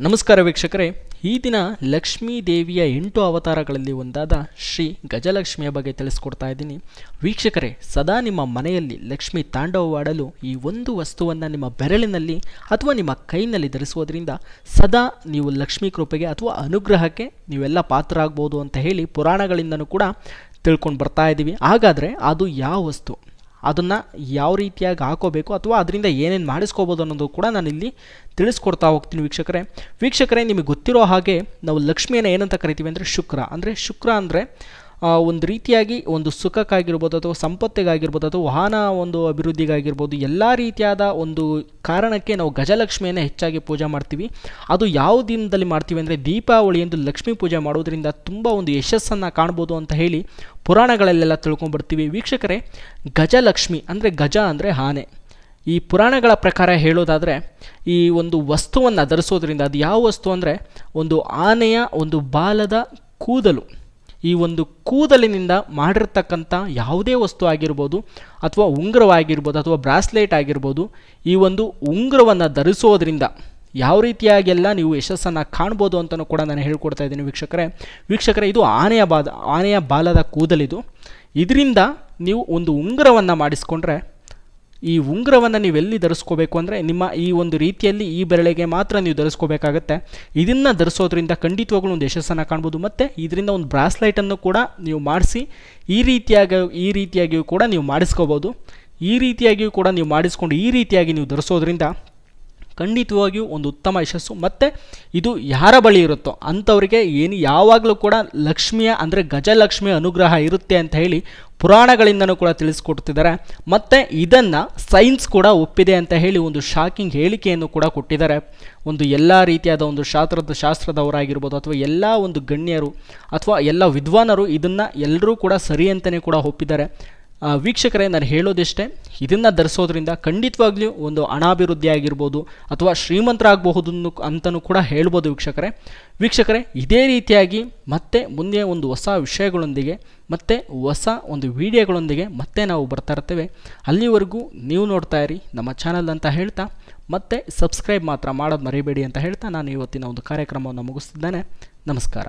ನಮಸ್ಕಾರ ವೀಕ್ಷಕರೇ. ಈ ದಿನ ಲಕ್ಷ್ಮೀ ದೇವಿಯ ಎಂಟು ಅವತಾರಗಳಲ್ಲಿ ಒಂದಾದ ಶ್ರೀ ಗಜಲಕ್ಷ್ಮಿಯ ಬಗ್ಗೆ ತಿಳಿಸ್ಕೊಡ್ತಾ ಇದ್ದೀನಿ. ವೀಕ್ಷಕರೇ, ಸದಾ ನಿಮ್ಮ ಮನೆಯಲ್ಲಿ ಲಕ್ಷ್ಮಿ ತಾಂಡವವಾಡಲು ಈ ಒಂದು ವಸ್ತುವನ್ನು ನಿಮ್ಮ ಬೆರಳಿನಲ್ಲಿ ಅಥವಾ ನಿಮ್ಮ ಕೈನಲ್ಲಿ ಧರಿಸುವುದರಿಂದ ಸದಾ ನೀವು ಲಕ್ಷ್ಮೀ ಕೃಪೆಗೆ ಅಥವಾ ಅನುಗ್ರಹಕ್ಕೆ ನೀವೆಲ್ಲ ಪಾತ್ರ ಆಗ್ಬೋದು ಅಂತ ಹೇಳಿ ಪುರಾಣಗಳಿಂದನೂ ಕೂಡ ತಿಳ್ಕೊಂಡು ಬರ್ತಾ ಇದ್ದೀವಿ ಹಾಗಾದರೆ ಅದು ಯಾವ ವಸ್ತು? ಅದನ್ನು ಯಾವ ರೀತಿಯಾಗಿ ಹಾಕೋಬೇಕು ಅಥವಾ ಅದರಿಂದ ಏನೇನು ಮಾಡಿಸ್ಕೋಬೋದು ಅನ್ನೋದು ಕೂಡ ನಾನಿಲ್ಲಿ ತಿಳಿಸ್ಕೊಡ್ತಾ ಹೋಗ್ತೀನಿ ವೀಕ್ಷಕರೇ. ವೀಕ್ಷಕರೇ, ನಿಮಗೆ ಗೊತ್ತಿರೋ ಹಾಗೆ ನಾವು ಲಕ್ಷ್ಮಿಯನ್ನು ಏನಂತ ಕರಿತೀವಿ ಅಂದರೆ ಶುಕ್ರ. ಅಂದರೆ ಶುಕ್ರ ಅಂದರೆ ಒಂದು ರೀತಿಯಾಗಿ ಒಂದು ಸುಖಕ್ಕಾಗಿರ್ಬೋದು ಅಥವಾ ಸಂಪತ್ತಿಗಾಗಿರ್ಬೋದು ಅಥವಾ ವಾಹನ ಒಂದು ಅಭಿವೃದ್ಧಿಗಾಗಿರ್ಬೋದು, ಎಲ್ಲ ರೀತಿಯಾದ ಒಂದು ಕಾರಣಕ್ಕೆ ನಾವು ಗಜಲಕ್ಷ್ಮಿಯನ್ನು ಹೆಚ್ಚಾಗಿ ಪೂಜೆ ಮಾಡ್ತೀವಿ. ಅದು ಯಾವ ದಿನದಲ್ಲಿ ಮಾಡ್ತೀವಿ ಅಂದರೆ ದೀಪಾವಳಿ ಎಂದು ಲಕ್ಷ್ಮೀ ಪೂಜೆ ಮಾಡೋದರಿಂದ ತುಂಬ ಒಂದು ಯಶಸ್ಸನ್ನು ಕಾಣ್ಬೋದು ಅಂತ ಹೇಳಿ ಪುರಾಣಗಳಲ್ಲೆಲ್ಲ ತಿಳ್ಕೊಂಡ್ಬರ್ತೀವಿ. ವೀಕ್ಷಕರೇ, ಗಜಲಕ್ಷ್ಮಿ ಅಂದರೆ ಗಜ ಅಂದರೆ ಆನೆ. ಈ ಪುರಾಣಗಳ ಪ್ರಕಾರ ಹೇಳೋದಾದರೆ, ಈ ಒಂದು ವಸ್ತುವನ್ನು ಧರಿಸೋದ್ರಿಂದ ಅದು ಯಾವ ವಸ್ತು ಅಂದರೆ ಒಂದು ಆನೆಯ ಒಂದು ಬಾಲದ ಕೂದಲು. ಈ ಒಂದು ಕೂದಲಿನಿಂದ ಮಾಡಿರ್ತಕ್ಕಂಥ ಯಾವುದೇ ವಸ್ತು ಆಗಿರ್ಬೋದು ಅಥವಾ ಉಂಗುರವಾಗಿರ್ಬೋದು ಅಥವಾ ಬ್ರಾಸ್ಲೇಟ್ ಆಗಿರ್ಬೋದು, ಈ ಒಂದು ಉಂಗುರವನ್ನು ಧರಿಸೋದ್ರಿಂದ ಯಾವ ರೀತಿಯಾಗೆಲ್ಲ ನೀವು ಯಶಸ್ಸನ್ನು ಕಾಣ್ಬೋದು ಅಂತಲೂ ಕೂಡ ನಾನು ಹೇಳ್ಕೊಡ್ತಾ ಇದ್ದೀನಿ ವೀಕ್ಷಕರೇ. ವೀಕ್ಷಕರೇ, ಇದು ಆನೆಯ ಬಾದ, ಆನೆಯ ಬಾಲದ ಕೂದಲಿದು. ಇದರಿಂದ ನೀವು ಒಂದು ಉಂಗುರವನ್ನು ಮಾಡಿಸ್ಕೊಂಡ್ರೆ ಈ ಉಂಗುರವನ್ನು ನೀವೆಲ್ಲಿ ಧರಿಸ್ಕೋಬೇಕು ಅಂದರೆ ನಿಮ್ಮ ಈ ಒಂದು ರೀತಿಯಲ್ಲಿ ಈ ಬೆರಳಿಗೆ ಮಾತ್ರ ನೀವು ಧರಿಸ್ಕೋಬೇಕಾಗತ್ತೆ. ಇದನ್ನು ಧರಿಸೋದ್ರಿಂದ ಖಂಡಿತವಾಗ್ಲೂ ಒಂದು ಯಶಸ್ಸನ್ನು ಕಾಣ್ಬೋದು. ಮತ್ತು ಇದರಿಂದ ಒಂದು ಬ್ರಾಸ್ಲೈಟನ್ನು ಕೂಡ ನೀವು ಮಾಡಿಸಿ, ಈ ರೀತಿಯಾಗಿ, ಈ ರೀತಿಯಾಗಿಯೂ ಕೂಡ ನೀವು ಮಾಡಿಸ್ಕೋಬೋದು. ಈ ರೀತಿಯಾಗಿಯೂ ಕೂಡ ನೀವು ಮಾಡಿಸ್ಕೊಂಡು ಈ ರೀತಿಯಾಗಿ ನೀವು ಧರಿಸೋದ್ರಿಂದ ಖಂಡಿತವಾಗಿಯೂ ಒಂದು ಉತ್ತಮ ಯಶಸ್ಸು. ಮತ್ತು ಇದು ಯಾರ ಬಳಿ ಇರುತ್ತೋ ಅಂಥವರಿಗೆ ಏನು ಯಾವಾಗಲೂ ಕೂಡ ಲಕ್ಷ್ಮಿಯ ಅಂದರೆ ಗಜಲಕ್ಷ್ಮಿಯ ಅನುಗ್ರಹ ಇರುತ್ತೆ ಅಂತ ಹೇಳಿ ಪುರಾಣಗಳಿಂದನೂ ಕೂಡ ತಿಳಿಸ್ಕೊಡ್ತಿದ್ದಾರೆ. ಮತ್ತು ಇದನ್ನು ಸೈನ್ಸ್ ಕೂಡ ಒಪ್ಪಿದೆ ಅಂತ ಹೇಳಿ ಒಂದು ಶಾಕಿಂಗ್ ಹೇಳಿಕೆಯನ್ನು ಕೂಡ ಕೊಟ್ಟಿದ್ದಾರೆ. ಒಂದು ಎಲ್ಲ ರೀತಿಯಾದ ಒಂದು ಶಾಸ್ತ್ರದ ಶಾಸ್ತ್ರದವರಾಗಿರ್ಬೋದು ಅಥವಾ ಎಲ್ಲ ಒಂದು ಗಣ್ಯರು ಅಥವಾ ಎಲ್ಲ ವಿದ್ವಾನರು ಇದನ್ನು ಎಲ್ಲರೂ ಕೂಡ ಸರಿ ಅಂತಲೇ ಕೂಡ ಒಪ್ಪಿದ್ದಾರೆ. ವೀಕ್ಷಕರೇ, ನಾನು ಹೇಳೋದಿಷ್ಟೇ, ಇದನ್ನು ಧರಿಸೋದ್ರಿಂದ ಖಂಡಿತವಾಗ್ಲೂ ಒಂದು ಅನಾಭಿವೃದ್ಧಿ ಆಗಿರ್ಬೋದು ಅಥವಾ ಶ್ರೀಮಂತರಾಗಬಹುದು ಅಂತಲೂ ಕೂಡ ಹೇಳ್ಬೋದು ವೀಕ್ಷಕರೇ. ವೀಕ್ಷಕರೇ, ಇದೇ ರೀತಿಯಾಗಿ ಮತ್ತೆ ಮುಂದೆ ಒಂದು ಹೊಸ ವಿಷಯಗಳೊಂದಿಗೆ, ಮತ್ತು ಹೊಸ ಒಂದು ವಿಡಿಯೋಗಳೊಂದಿಗೆ ಮತ್ತೆ ನಾವು ಬರ್ತಾ ಇರ್ತೇವೆ. ಅಲ್ಲಿವರೆಗೂ ನೀವು ನೋಡ್ತಾ ಇರಿ, ನಮ್ಮ ಚಾನಲ್ ಅಂತ ಹೇಳ್ತಾ, ಮತ್ತೆ ಸಬ್ಸ್ಕ್ರೈಬ್ ಮಾತ್ರ ಮಾಡೋದು ಮರಿಬೇಡಿ ಅಂತ ಹೇಳ್ತಾ ನಾನು ಇವತ್ತಿನ ಒಂದು ಕಾರ್ಯಕ್ರಮವನ್ನು ಮುಗಿಸ್ತಿದ್ದೇನೆ. ನಮಸ್ಕಾರ.